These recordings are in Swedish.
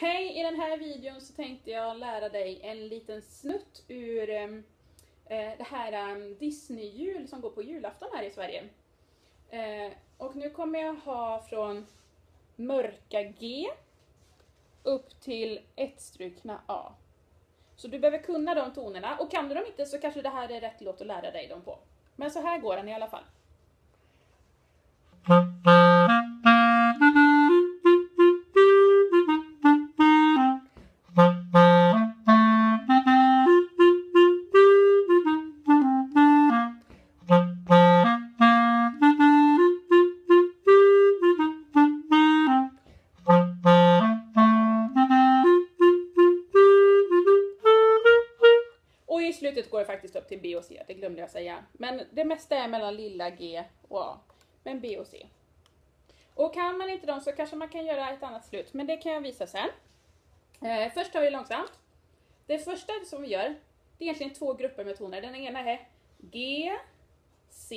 Hej! I den här videon så tänkte jag lära dig en liten snutt ur ehm, eh, det här um, Disney-jul som går på julafton här i Sverige. Eh, och nu kommer jag ha från mörka G upp till ett-strukna A. Så du behöver kunna de tonerna och kan du dem inte så kanske det här är rätt låt att lära dig dem på. Men så här går den i alla fall. Slutet går det faktiskt upp till B och C, det glömde jag säga. Men det mesta är mellan lilla G och A. Men B och C. Och kan man inte dem så kanske man kan göra ett annat slut, men det kan jag visa sen. Eh, först tar vi långsamt. Det första som vi gör, det är egentligen två grupper med toner. Den ena är G, C,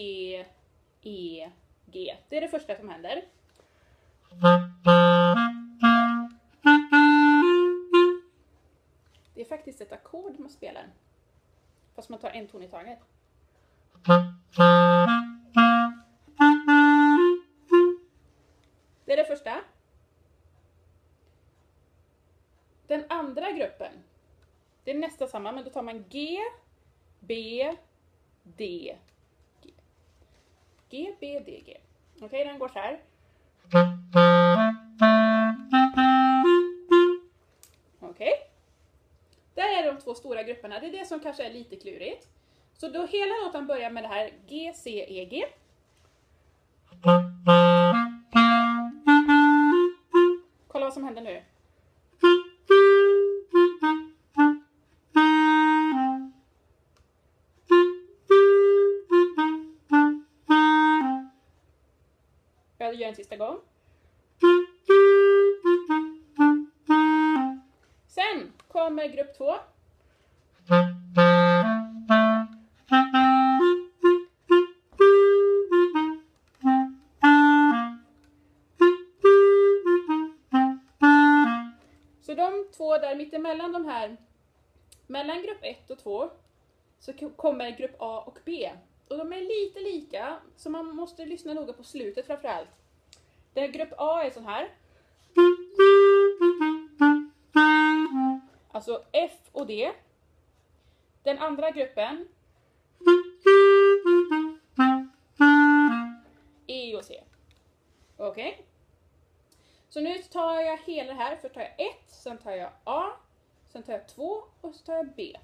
E, G. Det är det första som händer. Det är faktiskt ett ackord man spelar. Fast man tar en ton i taget. Det är det första. Den andra gruppen, det är nästan samma, men då tar man G, B, D, G. G, B, D, G. Okej, den går så här. Två stora grupperna, det är det som kanske är lite klurigt. Så då hela låten börjar med det här G, C, E, G. Kolla vad som händer nu. Jag gör en sista gång. Sen kommer grupp två. Så de två där mittemellan de här, mellan grupp 1 och 2, så kommer grupp A och B. Och de är lite lika, så man måste lyssna noga på slutet framförallt. Där grupp A är sån här. Alltså F och D. Den andra gruppen E och C. Okej? Så nu tar jag hela det här. Först tar jag 1, sen tar jag A, sen tar jag 2 och så tar jag B.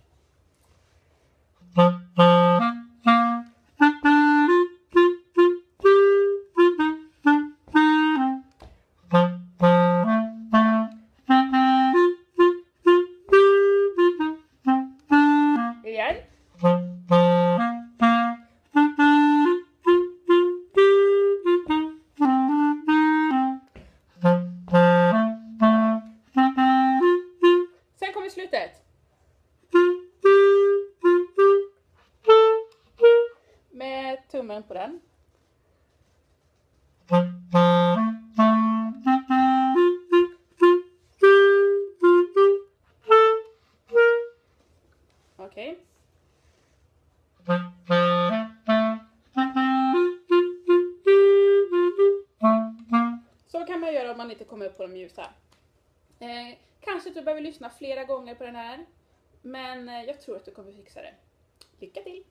slutet. Med tummen på den. Okej. Så kan man göra om man inte kommer upp på de ljusa. Eh, kanske du behöver lyssna flera gånger på den här. Men eh, jag tror att du kommer fixa det. Lycka till!